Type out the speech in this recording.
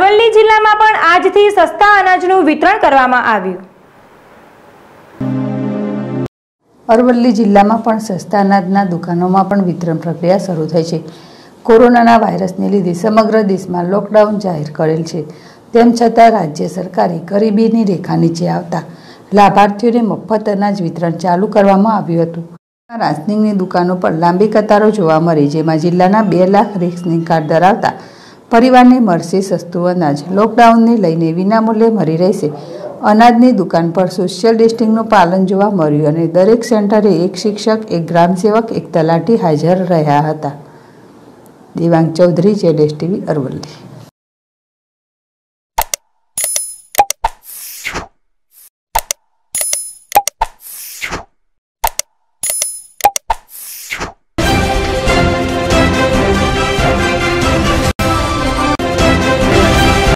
અરવલ્લી જિલ્લામાં પણ આજથી સસ્તા અનાજનું વિતરણ કરવામાં આવ્યું. અરવલ્લી જિલ્લામાં પણ સસ્તા અનાજના દુકાનોમાં પણ વિતરણ પ્રક્રિયા શરૂ થઈ છે. કોરોનાના વાયરસને લીધે સમગ્ર દેશમાં લોકડાઉન જાહેર કરેલ છે. તેમ છતાં રાજ્ય સરકારે ગરીબીની રેખા નીચે આવતા લાભાર્થીઓને મફત અનાજ વિતરણ ચાલુ કરવામાં આવ્યું હતું. રાશનિંગની દુકાનો પર લાંબી કતારો જોવા મળી, જેમાં જિલ્લાના બે લાખ રેશનિંગ કાર્ડ ધરાવતા પરિવારને મળશે સસ્તું અનાજ. લોકડાઉનને લઈને વિનામૂલ્યે મળી રહેશે. અનાજની દુકાન પર સોશિયલ ડિસ્ટન્સિંગનું પાલન જોવા મળ્યું અને દરેક સેન્ટરે એક શિક્ષક, એક ગ્રામસેવક એક તલાટી હાજર રહ્યા હતા. દેવાંગ ચૌધરી, જેડેશ ટીવી અરવલ્લી.